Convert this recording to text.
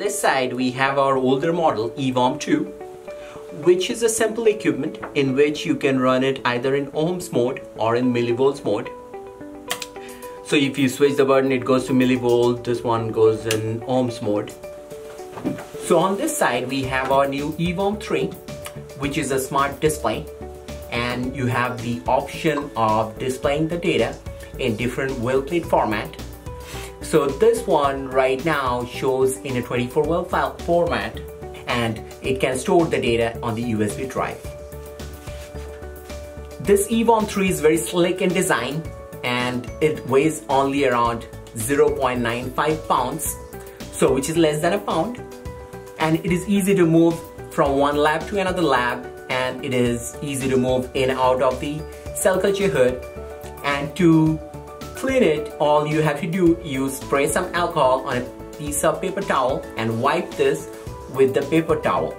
this side we have our older model EVOM 2 which is a simple equipment in which you can run it either in ohms mode or in millivolts mode. So if you switch the button it goes to millivolt this one goes in ohms mode. So on this side we have our new EVOM 3 which is a smart display and you have the option of displaying the data in different well plate format so this one right now shows in a 24 well file format and it can store the data on the USB drive. This EVOM 3 is very slick in design and it weighs only around 0.95 pounds so which is less than a pound and it is easy to move from one lab to another lab and it is easy to move in out of the cell culture hood and to clean it, all you have to do is spray some alcohol on a piece of paper towel and wipe this with the paper towel.